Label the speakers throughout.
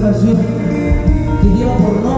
Speaker 1: canción que lleva por nombre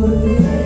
Speaker 1: por